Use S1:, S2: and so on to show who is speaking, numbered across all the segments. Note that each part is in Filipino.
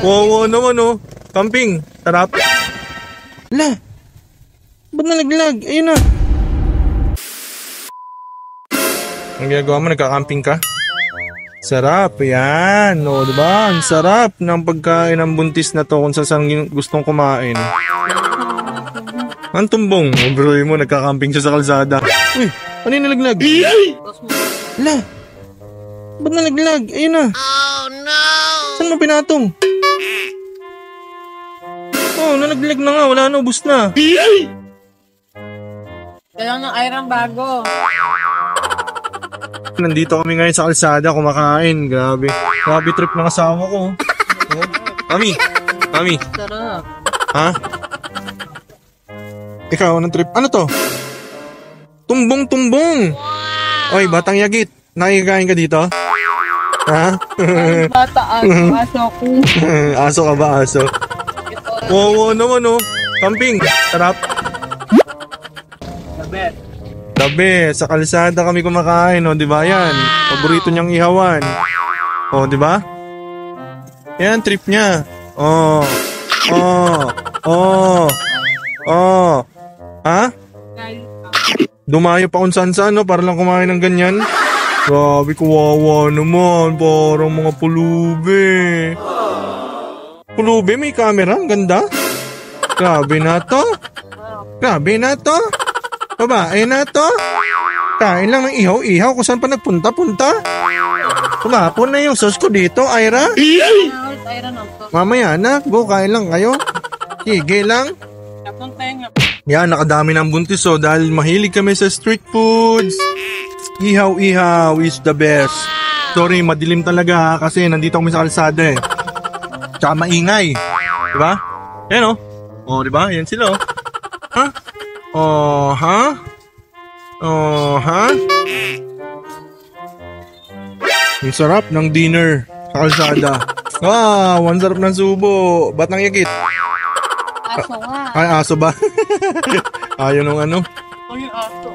S1: Wawa naman oh. Camping. Sarap. La. Ba't nalaglag? Ayun na. Ang ginagawa mo, nagka-camping ka? Sarap, yan. O, diba? Ang sarap ng pagkain ng buntis na to kung saan gustong kumain. Ang tumbong. O, bro mo, nagka-camping siya sa kalsada. Uy, ano yung nalaglag? La. Ba't nalaglag? Ayun na. Oh, no! Saan mo pinatong? Oh, nalaglag na nga. Wala na, ubus na.
S2: Kailangan ng iron bago.
S1: Nandito kami ngayon sa kalsada kumakain. Grabe. Grabe trip ng asawa ko. Oh. Mami. Mami.
S2: Sarap.
S1: Ha? Ikaw, anong trip? Ano to? Tumbong-tumbong. Oy, batang yagit. Nakikikain ka dito? Ha?
S2: Bata aso, aso ko.
S1: aso ka ba, aso? Oo naman, oh. Camping. Sarap.
S2: Sabet.
S1: Tabi, sa kalsada kami kumakain, oh, di ba yan? Paborito niyang ihawan. Oh, di ba? Yan, trip niya. Oh. Oh. Oh. Oh. Ha? Dumayo pa kung saan saan, no? Para lang kumain ng ganyan. Grabe, kawawa naman. Parang mga pulubi. Pulubi, may camera. Ang ganda. Grabe na to. Grabe na to. Babae na to. Kain lang ng ihaw-ihaw kung saan pa nagpunta-punta. Tumapon na yung sauce ko dito, Ira. Mamaya na, go, kain lang kayo. Sige lang. Yan, nakadami ng buntis oh dahil mahilig kami sa street foods. Ihaw-ihaw is the best. Sorry, madilim talaga kasi nandito kami sa kalsada eh. Tsaka maingay. Diba? Yan oh. Oh, diba? Yan sila oh. Ha? Oh, ha? Oh, ha? Ang sarap ng dinner sa kalsada. Wow, ang sarap ng subo. Ba't nang yagit?
S2: Aso nga.
S1: Ay, aso ba? Ayaw nung ano.
S2: O yung aso.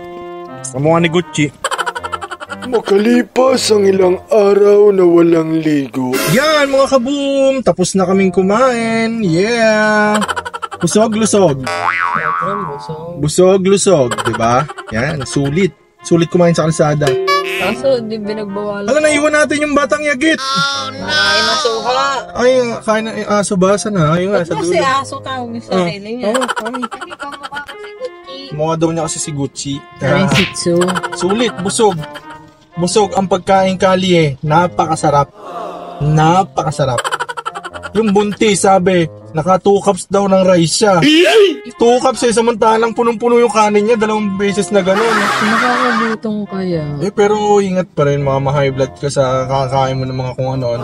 S1: Kamukha ni Gucci.
S3: Makalipas ang ilang araw na walang ligo.
S1: Yan mga kaboom! Tapos na kaming kumain. Yeah! Busog-lusog. Busog-lusog. Diba? Yan, sulit. Sulit kumain sa kalsada.
S2: Aso, di binagbawalan.
S1: Hala, naiwan natin yung batang yagit.
S2: Ay, nasuha.
S1: Ay, kain na yung aso ba? Sana? Ay, nga, sa
S2: Ba't kasi
S1: dulo.
S2: aso tawag yung sarili niya?
S1: Oo, kami. Mukha daw niya kasi si Gucci.
S2: Ay,
S1: Ah,
S2: Tzu.
S1: sulit, busog. Busog ang pagkain kali eh. Napakasarap. Napakasarap. Yung bunti, sabi, naka 2 cups daw ng rice siya. 2 cups eh, samantalang punong-puno yung kanin niya, dalawang beses na gano'n.
S2: Nakakabutong kaya.
S1: Eh, pero ingat pa rin, mga ma-high blood ka sa kakakain mo ng mga kung ano-ano.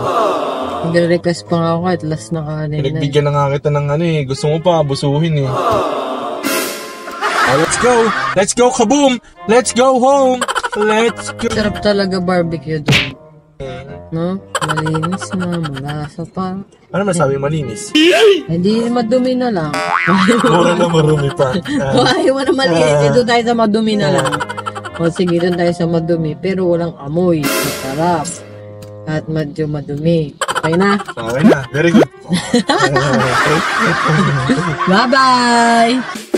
S2: Nagre-request pa nga ako kahit last na kanin na.
S1: Pinagbigyan na nga kita ng ano eh, gusto mo pa, busuhin eh. Oh, let's go! Let's go, kaboom! Let's go home! Let's go!
S2: Sarap talaga barbecue doon. No? Malinis na, malasa pa.
S1: Ano masabi malinis?
S2: Hindi madumi na lang.
S1: Mura na marumi pa.
S2: Mo na malinis, eh, doon tayo sa madumi na lang. O sige, doon tayo sa madumi. Pero walang amoy. Masarap. At medyo madumi. Okay na?
S1: Okay na, very good.
S2: Bye-bye!